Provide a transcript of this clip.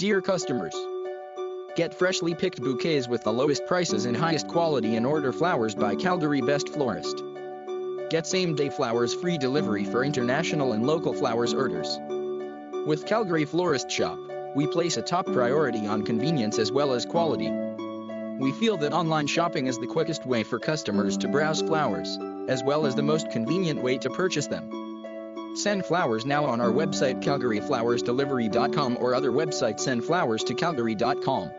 Dear customers, get freshly picked bouquets with the lowest prices and highest quality and order flowers by Calgary Best Florist. Get same day flowers free delivery for international and local flowers orders. With Calgary Florist Shop, we place a top priority on convenience as well as quality. We feel that online shopping is the quickest way for customers to browse flowers, as well as the most convenient way to purchase them. Send flowers now on our website calgaryflowersdelivery.com or other website send flowers to calgary.com.